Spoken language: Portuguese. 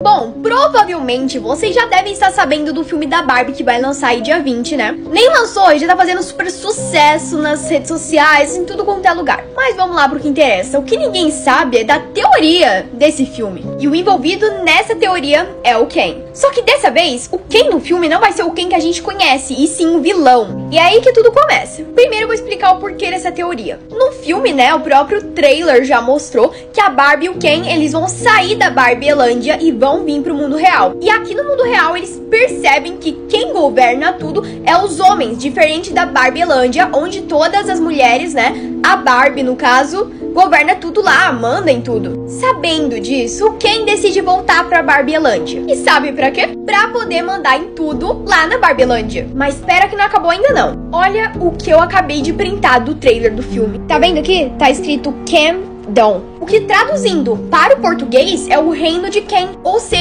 Bom, provavelmente vocês já devem estar sabendo do filme da Barbie que vai lançar aí dia 20, né? Nem lançou e já tá fazendo super sucesso nas redes sociais, em tudo quanto é lugar. Mas vamos lá pro que interessa. O que ninguém sabe é da teoria desse filme. E o envolvido nessa teoria é o Ken. Só que dessa vez, o Ken no filme não vai ser o Ken que a gente conhece, e sim o vilão. E é aí que tudo começa. Primeiro eu vou explicar o porquê dessa teoria. No filme, né, o próprio trailer já mostrou que a Barbie e o Ken, eles vão sair da Barbielândia e vão vão vir pro mundo real. E aqui no mundo real eles percebem que quem governa tudo é os homens, diferente da Barbielândia, onde todas as mulheres, né, a Barbie no caso, governa tudo lá, manda em tudo. Sabendo disso, quem decide voltar pra Barbielândia? E sabe para quê? Pra poder mandar em tudo lá na Barbielândia. Mas espera que não acabou ainda não. Olha o que eu acabei de printar do trailer do filme. Tá vendo aqui? Tá escrito Cam Dom. Que traduzindo para o português é o reino de Ken, ou seja,